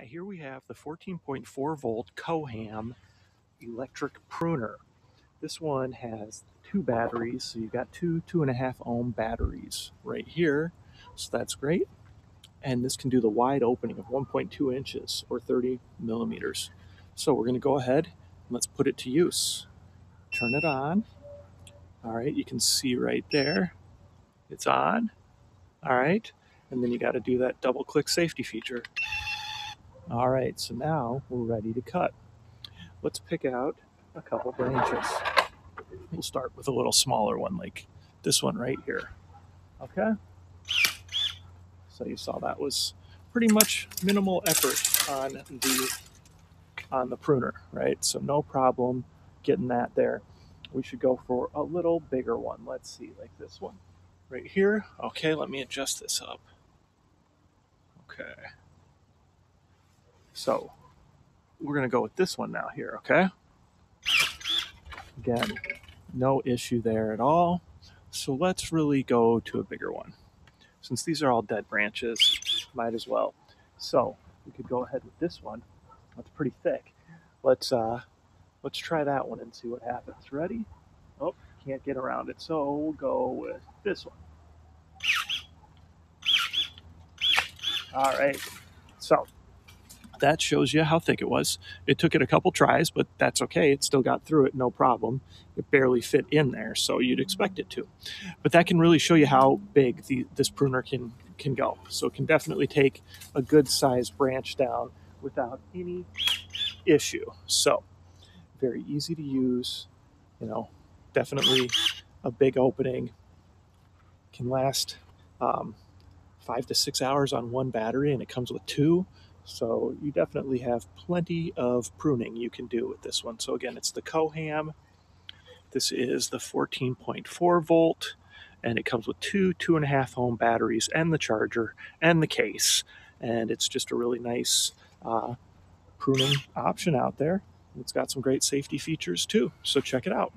Hi, here we have the 14.4 volt KOHAM electric pruner. This one has two batteries, so you've got two two and a half ohm batteries right here, so that's great. And this can do the wide opening of 1.2 inches or 30 millimeters. So we're going to go ahead and let's put it to use. Turn it on. All right, you can see right there, it's on. All right, and then you got to do that double click safety feature. All right, so now we're ready to cut. Let's pick out a couple branches. We'll start with a little smaller one like this one right here. Okay? So you saw that was pretty much minimal effort on the on the pruner, right? So no problem getting that there. We should go for a little bigger one. Let's see, like this one right here. Okay, let me adjust this up. Okay. So we're going to go with this one now here, okay? Again, no issue there at all. So let's really go to a bigger one. Since these are all dead branches, might as well. So we could go ahead with this one. That's pretty thick. Let's uh, let's try that one and see what happens. Ready? Oh, can't get around it. So we'll go with this one. All right. So that shows you how thick it was. It took it a couple tries, but that's okay. It still got through it, no problem. It barely fit in there, so you'd expect it to. But that can really show you how big the, this pruner can can go. So it can definitely take a good sized branch down without any issue. So very easy to use. You know, definitely a big opening. Can last um, five to six hours on one battery, and it comes with two. So you definitely have plenty of pruning you can do with this one. So again, it's the KOHAM. This is the 14.4 volt, and it comes with two two and a half ohm batteries and the charger and the case. And it's just a really nice uh, pruning option out there. It's got some great safety features too. So check it out.